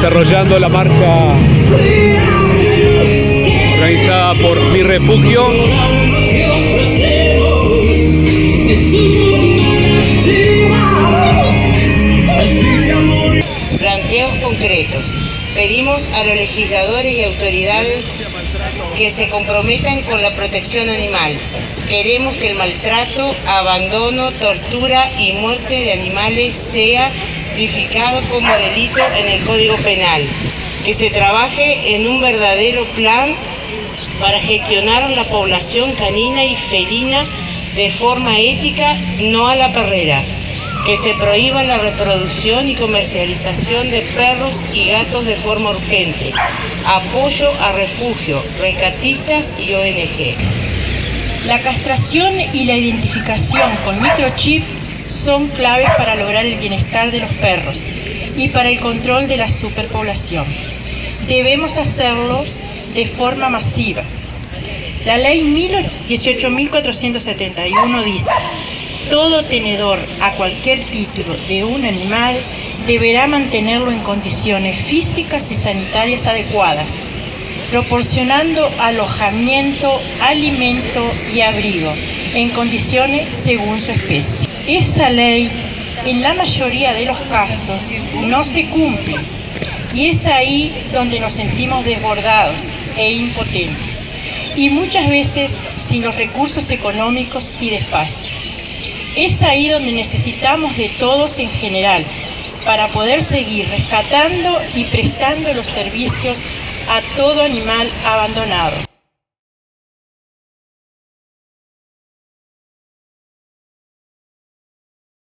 Desarrollando la marcha organizada por Mi Refugio. Planteos concretos. Pedimos a los legisladores y autoridades que se comprometan con la protección animal. Queremos que el maltrato, abandono, tortura y muerte de animales sea tipificado como delito en el Código Penal. Que se trabaje en un verdadero plan para gestionar la población canina y felina de forma ética, no a la perrera. Que se prohíba la reproducción y comercialización de perros y gatos de forma urgente. Apoyo a refugio, recatistas y ONG. La castración y la identificación con microchip son claves para lograr el bienestar de los perros y para el control de la superpoblación. Debemos hacerlo de forma masiva. La ley 18.471 dice, todo tenedor a cualquier título de un animal deberá mantenerlo en condiciones físicas y sanitarias adecuadas, proporcionando alojamiento, alimento y abrigo en condiciones según su especie. Esa ley en la mayoría de los casos no se cumple y es ahí donde nos sentimos desbordados e impotentes y muchas veces sin los recursos económicos y de espacio. Es ahí donde necesitamos de todos en general para poder seguir rescatando y prestando los servicios a todo animal abandonado.